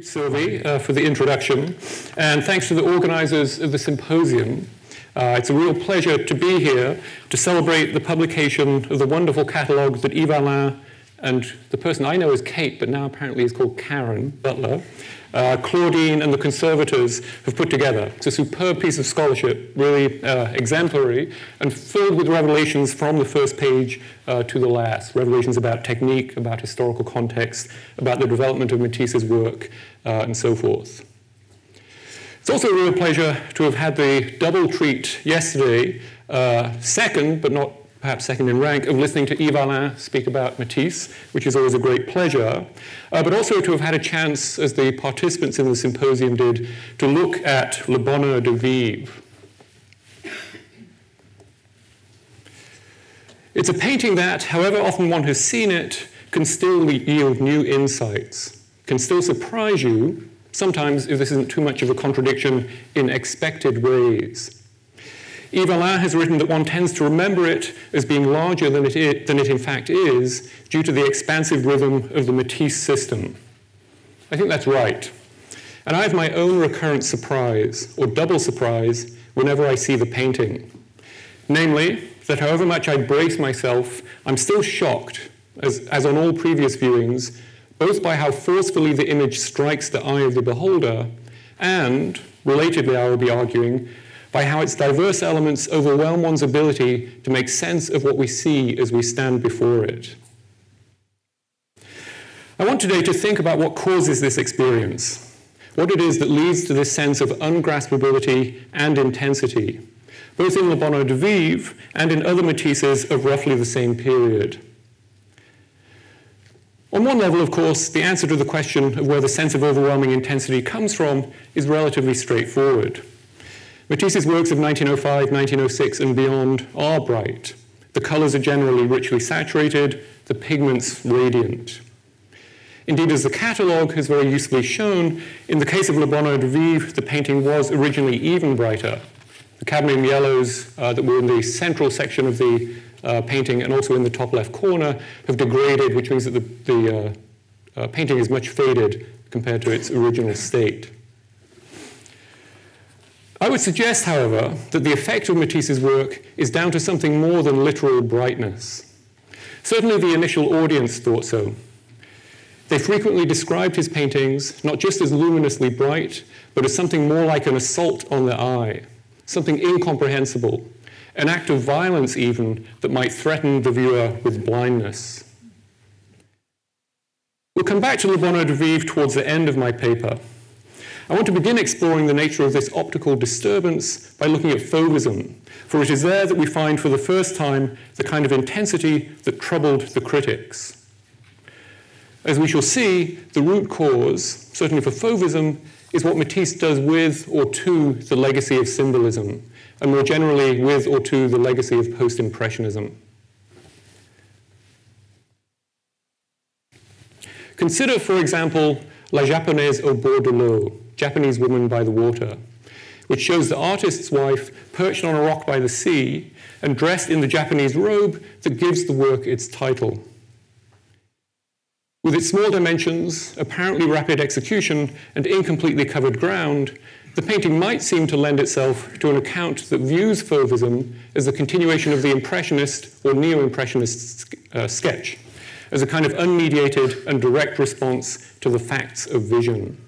Sylvie, uh, for the introduction, and thanks to the organizers of the symposium. Uh, it's a real pleasure to be here to celebrate the publication of the wonderful catalogue that Yve-Alain and the person I know is Kate, but now apparently is called Karen Butler, uh, Claudine and the conservators have put together. It's a superb piece of scholarship, really uh, exemplary, and filled with revelations from the first page uh, to the last. Revelations about technique, about historical context, about the development of Matisse's work, uh, and so forth. It's also a real pleasure to have had the double treat yesterday, uh, second but not perhaps second in rank, of listening to Yve-Alain speak about Matisse, which is always a great pleasure, uh, but also to have had a chance, as the participants in the symposium did, to look at Le Bonheur de Vivre. It's a painting that, however often one has seen it, can still yield new insights, can still surprise you, sometimes, if this isn't too much of a contradiction, in expected ways. Yve-Alain has written that one tends to remember it as being larger than it, is, than it in fact is due to the expansive rhythm of the Matisse system. I think that's right. And I have my own recurrent surprise, or double surprise, whenever I see the painting. Namely, that however much I brace myself, I'm still shocked, as, as on all previous viewings, both by how forcefully the image strikes the eye of the beholder, and, relatedly, I will be arguing, by how its diverse elements overwhelm one's ability to make sense of what we see as we stand before it. I want today to think about what causes this experience, what it is that leads to this sense of ungraspability and intensity, both in Le Bonheur de Vivre and in other Matisses of roughly the same period. On one level, of course, the answer to the question of where the sense of overwhelming intensity comes from is relatively straightforward. Matisse's works of 1905, 1906, and beyond are bright. The colors are generally richly saturated, the pigments radiant. Indeed, as the catalogue has very usefully shown, in the case of Le Bonheur de Vivre, the painting was originally even brighter. The cadmium yellows uh, that were in the central section of the uh, painting and also in the top left corner have degraded, which means that the, the uh, uh painting is much faded compared to its original state. I would suggest, however, that the effect of Matisse's work is down to something more than literal brightness. Certainly the initial audience thought so. They frequently described his paintings not just as luminously bright, but as something more like an assault on the eye, something incomprehensible, an act of violence even that might threaten the viewer with blindness. We'll come back to Le Bonheur de Vivre towards the end of my paper, I want to begin exploring the nature of this optical disturbance by looking at fauvism, for it is there that we find for the first time the kind of intensity that troubled the critics. As we shall see, the root cause, certainly for fauvism, is what Matisse does with or to the legacy of symbolism, and more generally with or to the legacy of post-impressionism. Consider, for example, La Japonaise au bord de l'eau, Japanese Woman by the Water, which shows the artist's wife perched on a rock by the sea and dressed in the Japanese robe that gives the work its title. With its small dimensions, apparently rapid execution, and incompletely covered ground, the painting might seem to lend itself to an account that views Fauvism as the continuation of the Impressionist or Neo Impressionist uh, sketch, as a kind of unmediated and direct response to the facts of vision.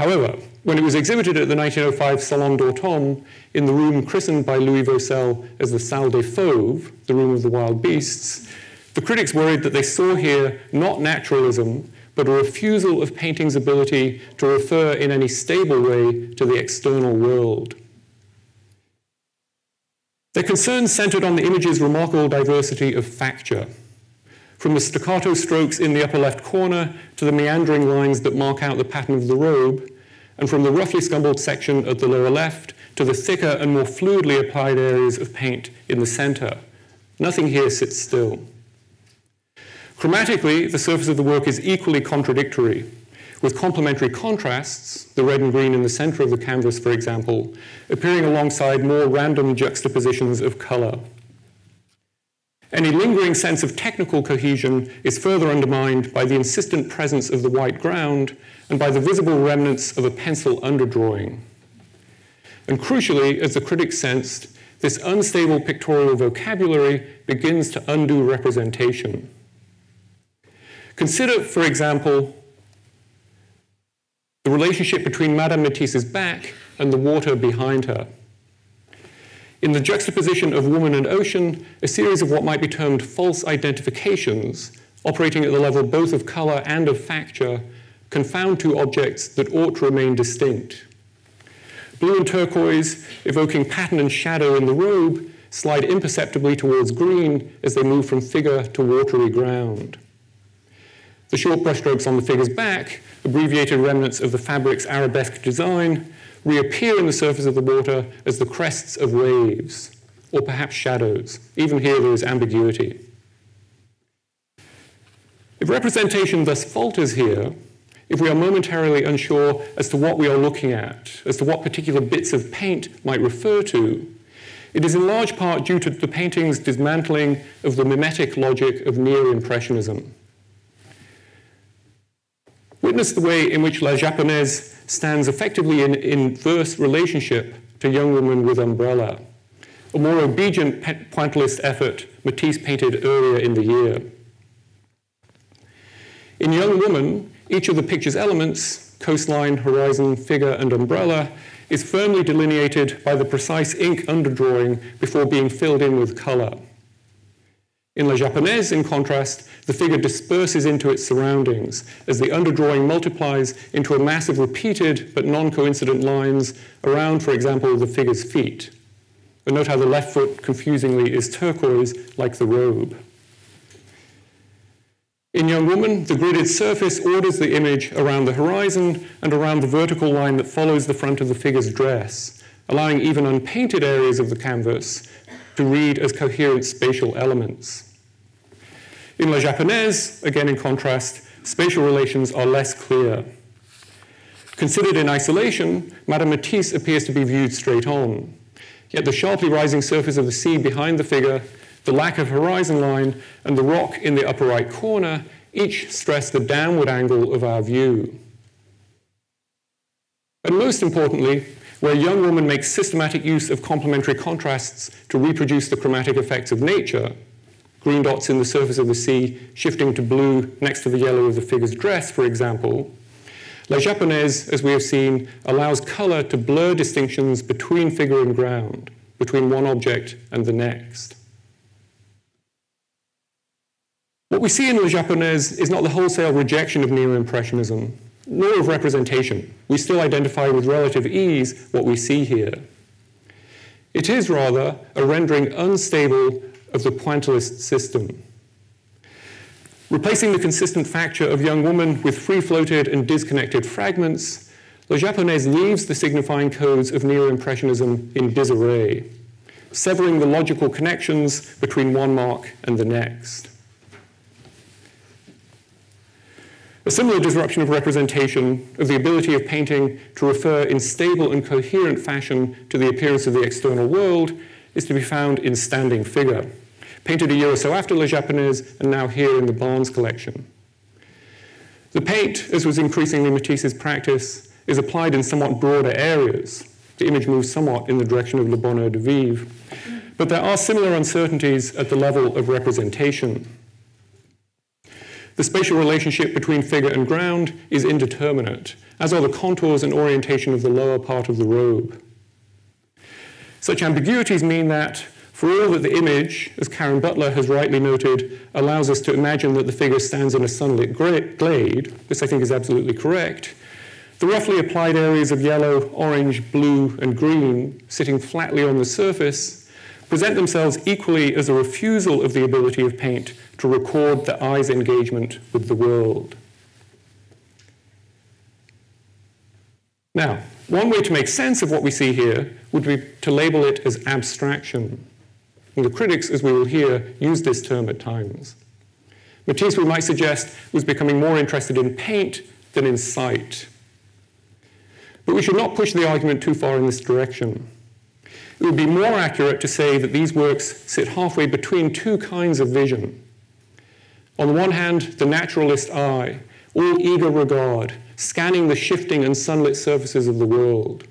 However, when it was exhibited at the 1905 Salon d'Automne in the room christened by Louis Vauxcelles as the Salle des Fauves, the room of the wild beasts, the critics worried that they saw here not naturalism, but a refusal of painting's ability to refer in any stable way to the external world. Their concerns centered on the image's remarkable diversity of facture, from the staccato strokes in the upper left corner to the meandering lines that mark out the pattern of the robe, and from the roughly scumbled section at the lower left to the thicker and more fluidly applied areas of paint in the center. Nothing here sits still. Chromatically, the surface of the work is equally contradictory, with complementary contrasts, the red and green in the center of the canvas, for example, appearing alongside more random juxtapositions of color. Any lingering sense of technical cohesion is further undermined by the insistent presence of the white ground and by the visible remnants of a pencil underdrawing. And crucially, as the critics sensed, this unstable pictorial vocabulary begins to undo representation. Consider, for example, the relationship between Madame Matisse's back and the water behind her. In the juxtaposition of woman and ocean, a series of what might be termed false identifications, operating at the level both of color and of facture, confound two objects that ought to remain distinct. Blue and turquoise, evoking pattern and shadow in the robe, slide imperceptibly towards green as they move from figure to watery ground. The short brushstrokes on the figure's back, abbreviated remnants of the fabric's arabesque design, reappear on the surface of the water as the crests of waves, or perhaps shadows. Even here there is ambiguity. If representation thus falters here, if we are momentarily unsure as to what we are looking at, as to what particular bits of paint might refer to, it is in large part due to the painting's dismantling of the mimetic logic of neo-impressionism. Witness the way in which La Japonaise stands effectively in inverse relationship to Young Woman with Umbrella, a more obedient pointillist effort Matisse painted earlier in the year. In Young Woman, each of the picture's elements, coastline, horizon, figure, and umbrella, is firmly delineated by the precise ink underdrawing before being filled in with color. In La Japonaise, in contrast, the figure disperses into its surroundings as the underdrawing multiplies into a mass of repeated but non-coincident lines around, for example, the figure's feet. But note how the left foot confusingly is turquoise like the robe. In Young Woman, the gridded surface orders the image around the horizon and around the vertical line that follows the front of the figure's dress, allowing even unpainted areas of the canvas to read as coherent spatial elements. In La Japonaise, again in contrast, spatial relations are less clear. Considered in isolation, Madame Matisse appears to be viewed straight on. Yet the sharply rising surface of the sea behind the figure, the lack of horizon line, and the rock in the upper right corner each stress the downward angle of our view. And most importantly, where young woman makes systematic use of complementary contrasts to reproduce the chromatic effects of nature, green dots in the surface of the sea shifting to blue next to the yellow of the figure's dress, for example, La Japonaise, as we have seen, allows color to blur distinctions between figure and ground, between one object and the next. What we see in La Japonaise is not the wholesale rejection of neo-impressionism, nor of representation. We still identify with relative ease what we see here. It is rather a rendering unstable of the pointillist system. Replacing the consistent facture of young woman with free-floated and disconnected fragments, La Japonaise leaves the signifying codes of neo-impressionism in disarray, severing the logical connections between one mark and the next. A similar disruption of representation, of the ability of painting to refer in stable and coherent fashion to the appearance of the external world, is to be found in Standing Figure, painted a year or so after Le Japonaise and now here in the Barnes collection. The paint, as was increasingly Matisse's practice, is applied in somewhat broader areas. The image moves somewhat in the direction of Le Bonheur de Vivre. But there are similar uncertainties at the level of representation. The spatial relationship between figure and ground is indeterminate, as are the contours and orientation of the lower part of the robe. Such ambiguities mean that, for all that the image, as Karen Butler has rightly noted, allows us to imagine that the figure stands in a sunlit glade, this I think is absolutely correct, the roughly applied areas of yellow, orange, blue, and green sitting flatly on the surface present themselves equally as a refusal of the ability of paint to record the eye's engagement with the world. Now, one way to make sense of what we see here would be to label it as abstraction. And the critics, as we will hear, use this term at times. Matisse, we might suggest, was becoming more interested in paint than in sight. But we should not push the argument too far in this direction. it would be more accurate to say that these works sit halfway between two kinds of vision. On the one hand, the naturalist eye, all eager regard, scanning the shifting and sunlit surfaces of the world.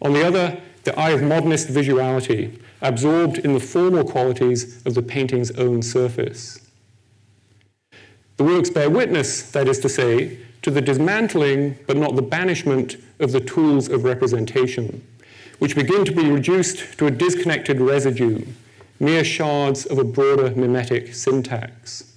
On the other, the eye of modernist visuality, absorbed in the formal qualities of the painting's own surface. The works bear witness, that is to say, to the dismantling but not the banishment of the tools of representation, which begin to be reduced to a disconnected residue, mere shards of a broader mimetic syntax.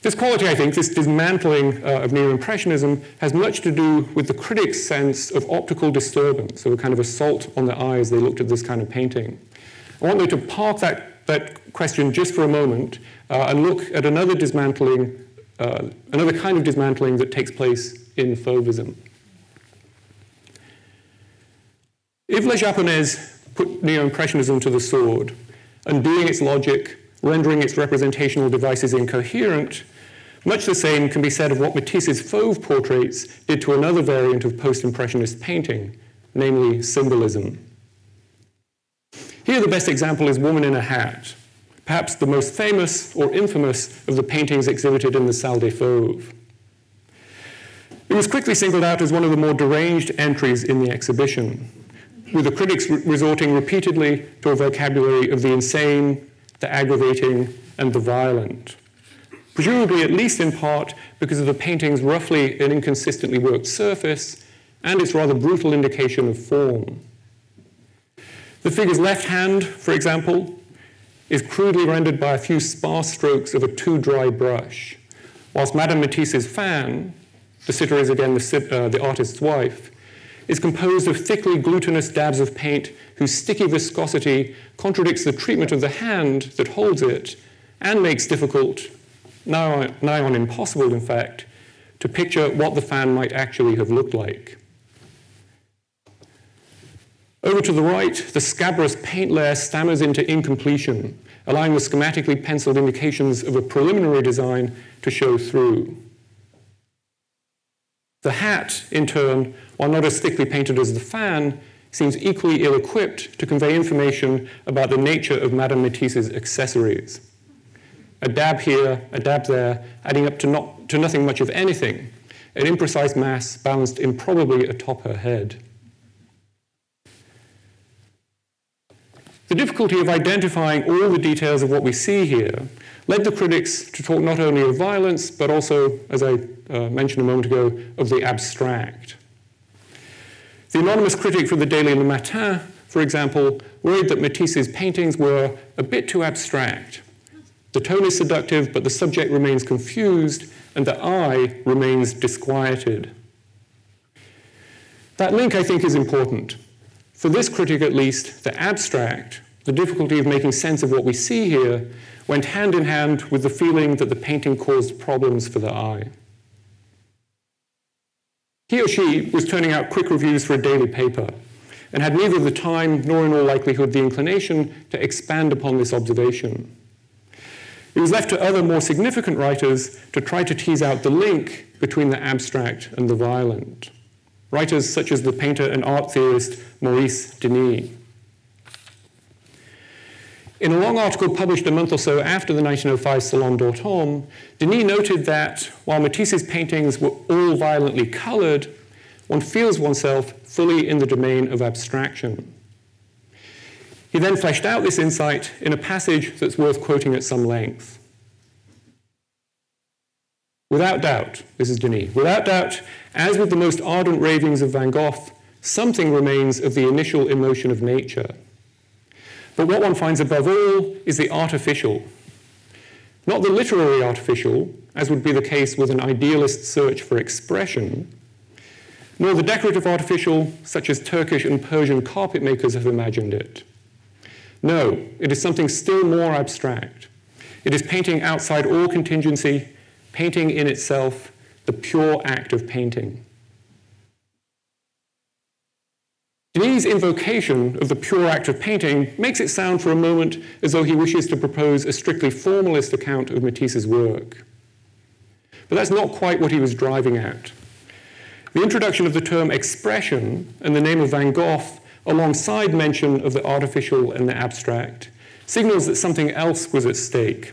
This quality, I think, this dismantling uh, of neo-impressionism has much to do with the critic's sense of optical disturbance, so a kind of assault on the eye as they looked at this kind of painting. I want you to park that, that question just for a moment uh, and look at another dismantling, uh, another kind of dismantling that takes place in Fauvism. If Le Japonais put neo-impressionism to the sword, undoing its logic, rendering its representational devices incoherent, much the same can be said of what Matisse's Fauve portraits did to another variant of post-impressionist painting, namely symbolism. Here the best example is Woman in a Hat, perhaps the most famous or infamous of the paintings exhibited in the Salle des Fauves. It was quickly singled out as one of the more deranged entries in the exhibition, with the critics re resorting repeatedly to a vocabulary of the insane, the aggravating, and the violent. Presumably, at least in part, because of the painting's roughly and inconsistently worked surface and its rather brutal indication of form. The figure's left hand, for example, is crudely rendered by a few sparse strokes of a too dry brush, whilst Madame Matisse's fan, the sitter is again the, uh, the artist's wife, is composed of thickly glutinous dabs of paint whose sticky viscosity contradicts the treatment of the hand that holds it and makes difficult, nigh on impossible in fact, to picture what the fan might actually have looked like. Over to the right, the scabrous paint layer stammers into incompletion, allowing the schematically penciled indications of a preliminary design to show through. The hat, in turn, while not as thickly painted as the fan, seems equally ill-equipped to convey information about the nature of Madame Matisse's accessories. A dab here, a dab there, adding up to, not, to nothing much of anything, an imprecise mass balanced improbably atop her head. The difficulty of identifying all the details of what we see here led the critics to talk not only of violence, but also, as I uh, mentioned a moment ago, of the abstract. The anonymous critic for the Daily Le Matin, for example, worried that Matisse's paintings were a bit too abstract. The tone is seductive, but the subject remains confused, and the eye remains disquieted. That link, I think, is important. For this critic, at least, the abstract, the difficulty of making sense of what we see here, went hand in hand with the feeling that the painting caused problems for the eye. He or she was turning out quick reviews for a daily paper and had neither the time nor, in all likelihood, the inclination to expand upon this observation. It was left to other more significant writers to try to tease out the link between the abstract and the violent writers such as the painter and art theorist Maurice Denis. In a long article published a month or so after the 1905 Salon d'Automne, Denis noted that while Matisse's paintings were all violently colored, one feels oneself fully in the domain of abstraction. He then fleshed out this insight in a passage that's worth quoting at some length. Without doubt, this is Denis, without doubt, as with the most ardent ravings of Van Gogh, something remains of the initial emotion of nature. But what one finds above all is the artificial. Not the literary artificial, as would be the case with an idealist search for expression, nor the decorative artificial, such as Turkish and Persian carpet makers have imagined it. No, it is something still more abstract. It is painting outside all contingency painting in itself, the pure act of painting. Denis' invocation of the pure act of painting makes it sound for a moment as though he wishes to propose a strictly formalist account of Matisse's work. But that's not quite what he was driving at. the introduction of the term expression and the name of Van Gogh alongside mention of the artificial and the abstract signals that something else was at stake.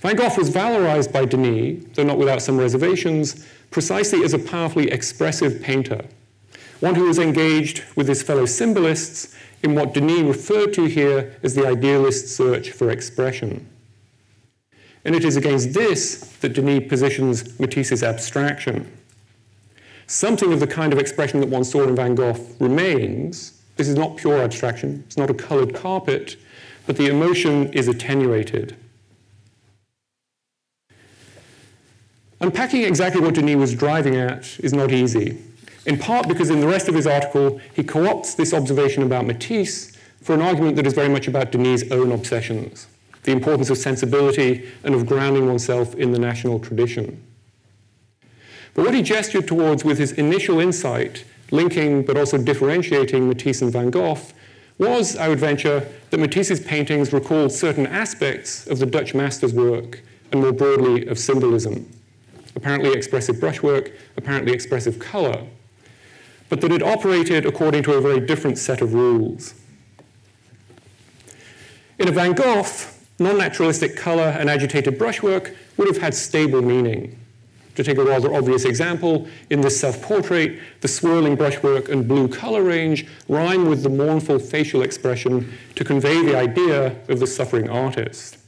Van Gogh was valorized by Denis, though not without some reservations, precisely as a powerfully expressive painter, one who was engaged with his fellow symbolists in what Denis referred to here as the idealist search for expression. And it is against this that Denis positions Matisse's abstraction. Something of the kind of expression that one saw in Van Gogh remains. This is not pure abstraction, it's not a colored carpet, but the emotion is attenuated. Unpacking exactly what Denis was driving at is not easy, in part because in the rest of his article, he co-opts this observation about Matisse for an argument that is very much about Denis' own obsessions, the importance of sensibility and of grounding oneself in the national tradition. But what he gestured towards with his initial insight, linking but also differentiating Matisse and Van Gogh, was, I would venture, that Matisse's paintings recalled certain aspects of the Dutch master's work and more broadly of symbolism apparently expressive brushwork, apparently expressive color, but that it operated according to a very different set of rules. In a Van Gogh, non-naturalistic color and agitated brushwork would have had stable meaning. To take a rather obvious example, in this self-portrait, the swirling brushwork and blue color range rhyme with the mournful facial expression to convey the idea of the suffering artist.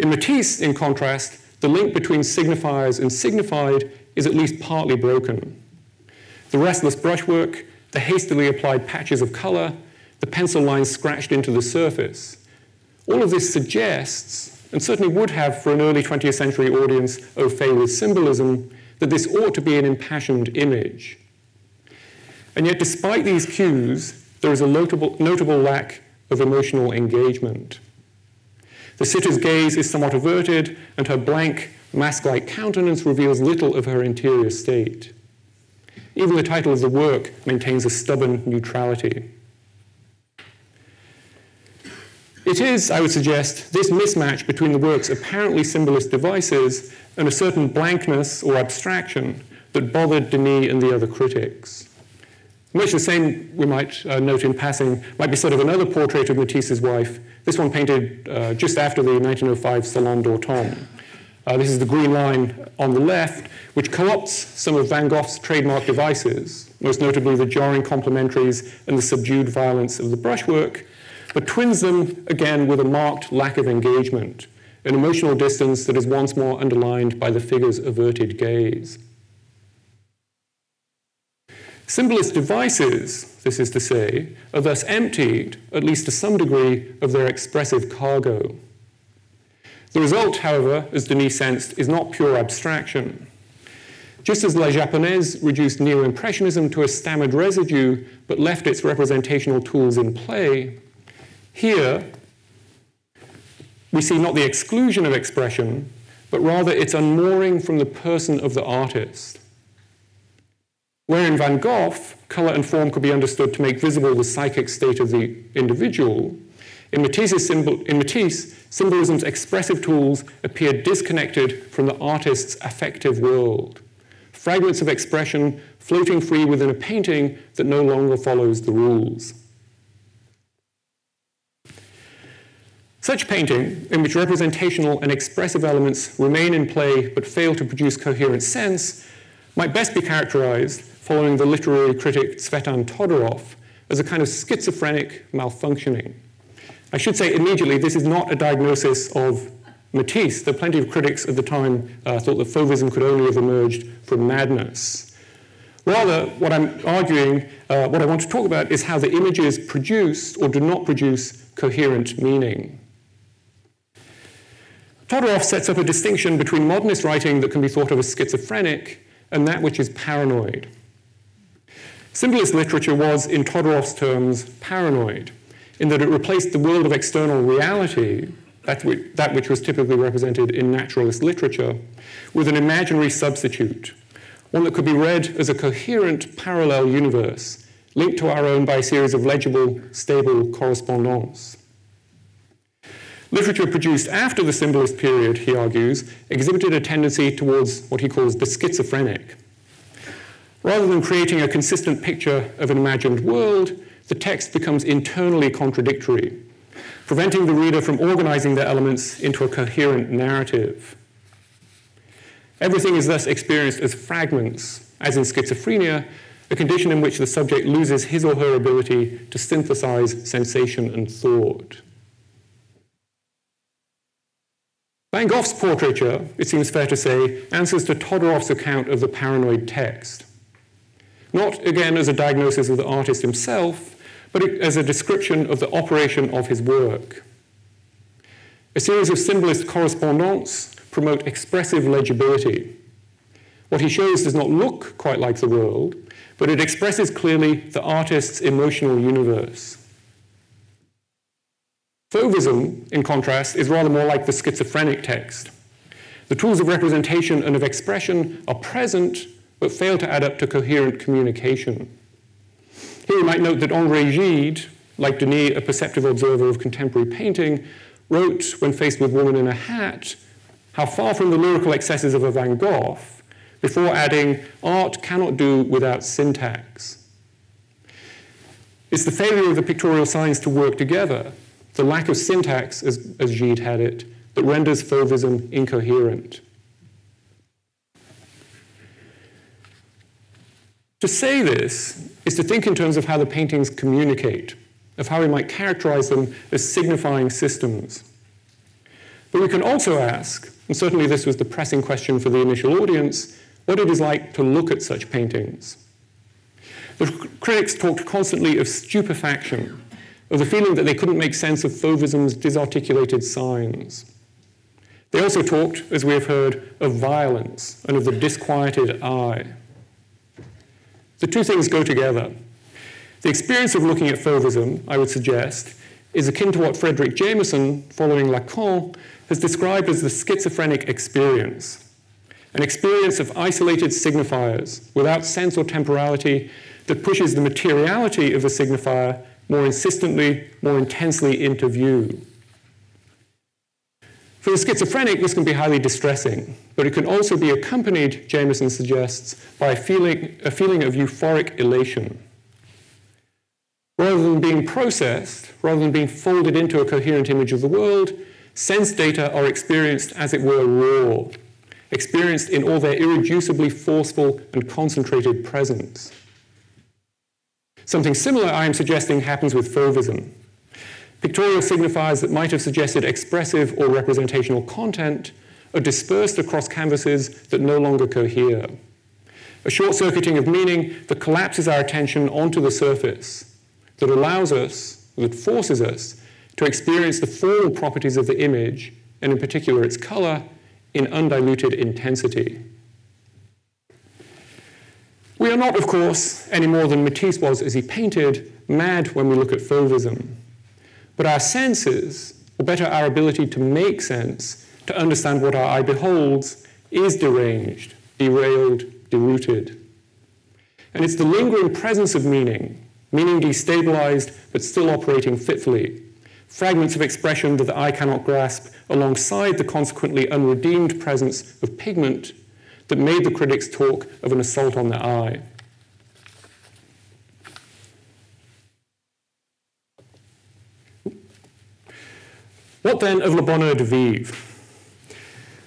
In Matisse, in contrast, the link between signifiers and signified is at least partly broken. The restless brushwork, the hastily applied patches of color, the pencil lines scratched into the surface, all of this suggests, and certainly would have for an early 20th century audience au fait with symbolism, that this ought to be an impassioned image. And yet, despite these cues, there is a notable, notable lack of emotional engagement. The sitter's gaze is somewhat averted, and her blank, mask-like countenance reveals little of her interior state. Even the title of the work maintains a stubborn neutrality. It is, I would suggest, this mismatch between the work's apparently symbolist devices and a certain blankness or abstraction that bothered Denis and the other critics. Much the same, we might uh, note in passing, might be sort of another portrait of Matisse's wife, this one painted uh, just after the 1905 Salon d'Automne. Uh, this is the green line on the left, which co-opts some of Van Gogh's trademark devices, most notably the jarring complementaries and the subdued violence of the brushwork, but twins them again with a marked lack of engagement, an emotional distance that is once more underlined by the figure's averted gaze. Symbolist devices, this is to say, are thus emptied, at least to some degree, of their expressive cargo. The result, however, as Denis sensed, is not pure abstraction. Just as La Japonaise reduced neo-impressionism to a stammered residue, but left its representational tools in play, here we see not the exclusion of expression, but rather its unmooring from the person of the artist. Where in Van Gogh, color and form could be understood to make visible the psychic state of the individual, in, Matisse's symbol, in Matisse, symbolism's expressive tools appear disconnected from the artist's affective world. Fragments of expression floating free within a painting that no longer follows the rules. Such painting, in which representational and expressive elements remain in play but fail to produce coherent sense, might best be characterized following the literary critic Tzvetan Todorov, as a kind of schizophrenic malfunctioning. I should say immediately, this is not a diagnosis of Matisse. There are plenty of critics at the time uh, thought that Fauvism could only have emerged from madness. Rather, what I'm arguing, uh, what I want to talk about is how the images produce or do not produce coherent meaning. Todorov sets up a distinction between modernist writing that can be thought of as schizophrenic and that which is paranoid. Symbolist literature was, in Todorov's terms, paranoid, in that it replaced the world of external reality, that which, that which was typically represented in naturalist literature, with an imaginary substitute, one that could be read as a coherent parallel universe, linked to our own by a series of legible, stable correspondence. Literature produced after the symbolist period, he argues, exhibited a tendency towards what he calls the schizophrenic. Rather than creating a consistent picture of an imagined world, the text becomes internally contradictory, preventing the reader from organizing their elements into a coherent narrative. Everything is thus experienced as fragments, as in schizophrenia, a condition in which the subject loses his or her ability to synthesize sensation and thought. Van Gogh's portraiture, it seems fair to say, answers to Todorov's account of the paranoid text. Not, again, as a diagnosis of the artist himself, but as a description of the operation of his work. A series of symbolist correspondences promote expressive legibility. What he shows does not look quite like the world, but it expresses clearly the artist's emotional universe. Fauvism, in contrast, is rather more like the schizophrenic text. The tools of representation and of expression are present, but fail to add up to coherent communication. Here we might note that André Gide, like Denis, a perceptive observer of contemporary painting, wrote, when faced with Woman in a Hat, how far from the lyrical excesses of a Van Gogh, before adding, art cannot do without syntax. It's the failure of the pictorial signs to work together, the lack of syntax, as, as Gide had it, that renders Fauvism incoherent. To say this is to think in terms of how the paintings communicate, of how we might characterize them as signifying systems. But we can also ask, and certainly this was the pressing question for the initial audience, what it is like to look at such paintings. The critics talked constantly of stupefaction, of the feeling that they couldn't make sense of Fauvism's disarticulated signs. They also talked, as we have heard, of violence and of the disquieted eye. The two things go together. The experience of looking at Fauvism, I would suggest, is akin to what Fredric Jameson, following Lacan, has described as the schizophrenic experience an experience of isolated signifiers without sense or temporality that pushes the materiality of the signifier more insistently, more intensely into view. For the schizophrenic, this can be highly distressing, but it can also be accompanied, Jameson suggests, by a feeling, a feeling of euphoric elation. Rather than being processed, rather than being folded into a coherent image of the world, sense data are experienced as it were raw, experienced in all their irreducibly forceful and concentrated presence. Something similar, I am suggesting, happens with Fauvism. Pictorial signifiers that might have suggested expressive or representational content are dispersed across canvases that no longer cohere. A short circuiting of meaning that collapses our attention onto the surface, that allows us, that forces us, to experience the formal properties of the image, and in particular its color, in undiluted intensity. We are not, of course, any more than Matisse was as he painted, mad when we look at Fauvism. But our senses, or better, our ability to make sense, to understand what our eye beholds, is deranged, derailed, derooted. And it's the lingering presence of meaning meaning destabilized but still operating fitfully, fragments of expression that the eye cannot grasp, alongside the consequently unredeemed presence of pigment that made the critics talk of an assault on the eye. What then of Le Bonheur de Vivre?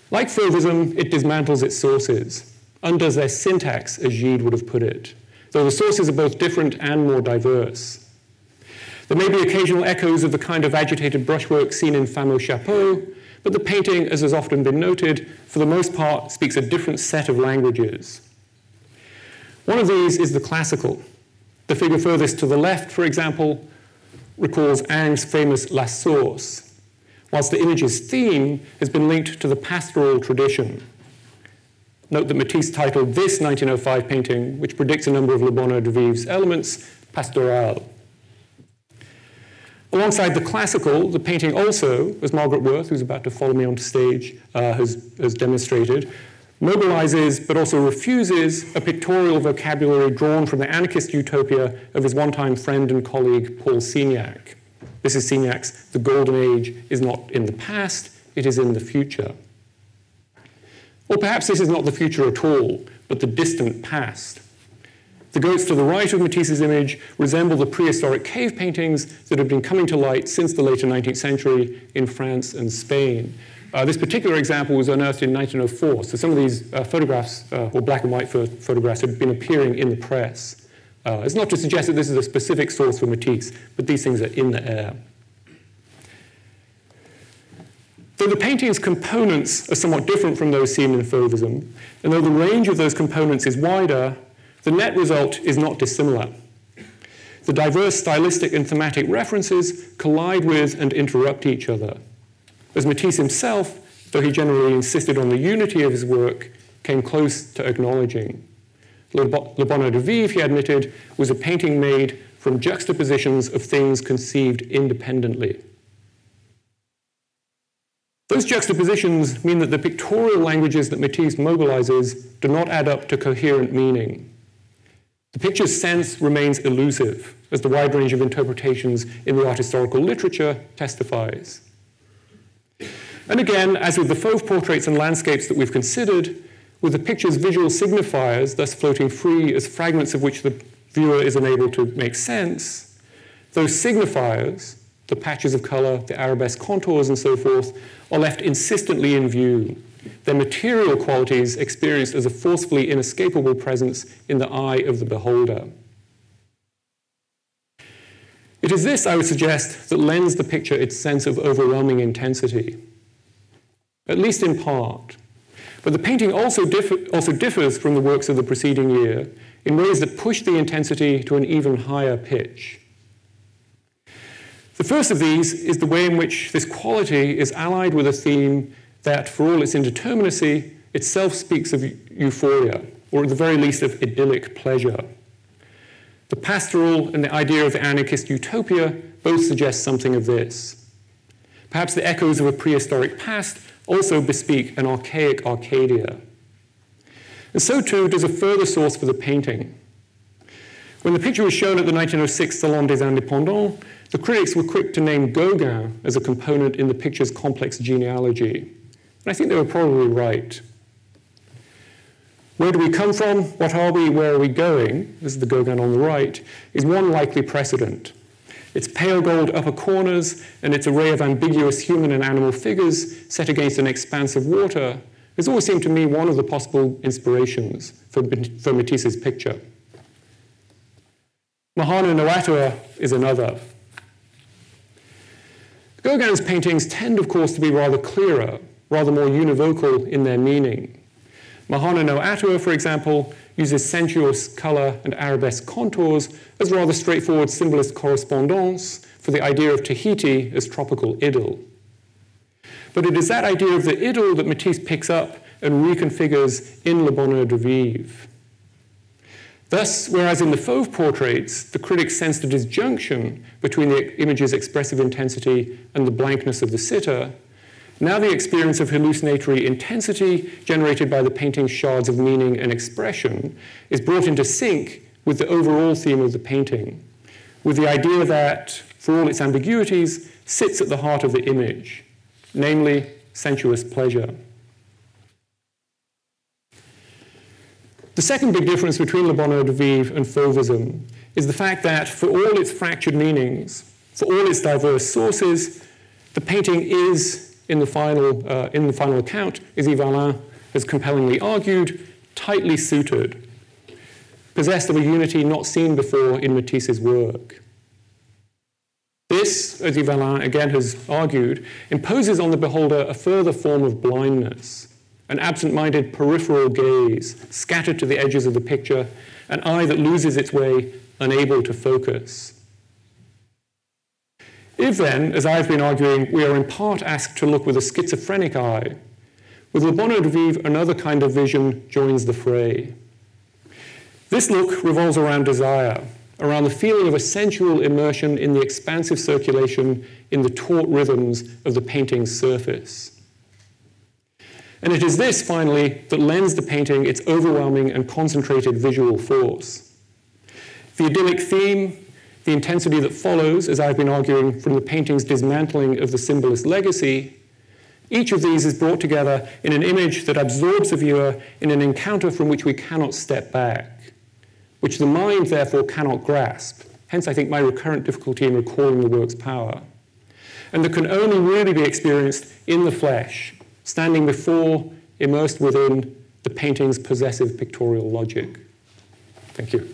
Like Fauvism, it dismantles its sources, undoes their syntax, as Gide would have put it, though the sources are both different and more diverse. There may be occasional echoes of the kind of agitated brushwork seen in au Chapeau, but the painting, as has often been noted, for the most part speaks a different set of languages. One of these is the classical. The figure furthest to the left, for example, recalls Ingres' famous La Source, whilst the image's theme has been linked to the pastoral tradition. Note that Matisse titled this 1905 painting, which predicts a number of Le Bonheur de Vivre's elements, Pastoral. Alongside the classical, the painting also, as Margaret Werth, who's about to follow me onto stage, uh, has, has demonstrated, mobilizes but also refuses a pictorial vocabulary drawn from the anarchist utopia of his one-time friend and colleague Paul Signac. This is Signac's The Golden Age is not in the past, it is in the future. Or perhaps this is not the future at all, but the distant past. The goats to the right of Matisse's image resemble the prehistoric cave paintings that have been coming to light since the later 19th century in France and Spain. Uh, this particular example was unearthed in 1904, so some of these uh, photographs, uh, or black and white photographs, had been appearing in the press. Uh, it's not to suggest that this is a specific source for Matisse, but these things are in the air. Though the painting's components are somewhat different from those seen in Fauvism, and though the range of those components is wider, the net result is not dissimilar. The diverse stylistic and thematic references collide with and interrupt each other. As Matisse himself, though he generally insisted on the unity of his work, came close to acknowledging. Le, Le Bonheur de Vivre, he admitted, was a painting made from juxtapositions of things conceived independently. Those juxtapositions mean that the pictorial languages that Matisse mobilizes do not add up to coherent meaning. The picture's sense remains elusive, as the wide range of interpretations in the art historical literature testifies. And again, as with the Fauve portraits and landscapes that we've considered, with the picture's visual signifiers thus floating free as fragments of which the viewer is unable to make sense, those signifiers, the patches of color, the arabesque contours, and so forth, are left insistently in view, their material qualities experienced as a forcefully inescapable presence in the eye of the beholder. It is this, I would suggest, that lends the picture its sense of overwhelming intensity, at least in part. But the painting also, differ, also differs from the works of the preceding year in ways that push the intensity to an even higher pitch. The first of these is the way in which this quality is allied with a theme that, for all its indeterminacy, itself speaks of euphoria, or at the very least of idyllic pleasure. The pastoral and the idea of the anarchist utopia both suggest something of this. Perhaps the echoes of a prehistoric past also bespeak an archaic Arcadia. And so too does a further source for the painting. When the picture was shown at the 1906 Salon des Indépendants, the critics were quick to name Gauguin as a component in the picture's complex genealogy. And I think they were probably right. Where do we come from? What are we? Where are we going? This is the Gauguin on the right, is one likely precedent. Its pale gold upper corners and its array of ambiguous human and animal figures set against an expanse of water has always seemed to me one of the possible inspirations for, for Matisse's picture. Mahana no Atua is another. Gauguin's paintings tend, of course, to be rather clearer, rather more univocal in their meaning. Mahana no Atua, for example, uses sensuous color and arabesque contours as rather straightforward symbolist correspondence for the idea of Tahiti as tropical idyll. But it is that idea of the idyll that Matisse picks up and reconfigures in Le Bonheur de Vivre. Thus, whereas in the Fauve portraits, the critics sensed a disjunction between the image's expressive intensity and the blankness of the sitter, now the experience of hallucinatory intensity generated by the painting's shards of meaning and expression is brought into sync with the overall theme of the painting, with the idea that, for all its ambiguities, sits at the heart of the image, namely sensuous pleasure. The second big difference between Le Bonheur de Vivre and Fauvism is the fact that, for all its fractured meanings, for all its diverse sources, the painting is in the final, uh, in the final account, as Yve-Alain has compellingly argued, tightly suited, possessed of a unity not seen before in Matisse's work. This, as Yve-Alain again has argued, imposes on the beholder a further form of blindness, an absent-minded peripheral gaze, scattered to the edges of the picture, an eye that loses its way, unable to focus. If then, as I've been arguing, we are in part asked to look with a schizophrenic eye, with Le Bonheur de Vivre, another kind of vision joins the fray. This look revolves around desire, around the feeling of a sensual immersion in the expansive circulation in the taut rhythms of the painting's surface. And it is this, finally, that lends the painting its overwhelming and concentrated visual force. The idyllic theme, the intensity that follows, as I've been arguing, from the painting's dismantling of the symbolist legacy, each of these is brought together in an image that absorbs the viewer in an encounter from which we cannot step back, which the mind therefore cannot grasp. Hence, I think my recurrent difficulty in recalling the work's power. And that can only really be experienced in the flesh, standing before, immersed within the painting's possessive pictorial logic. Thank you.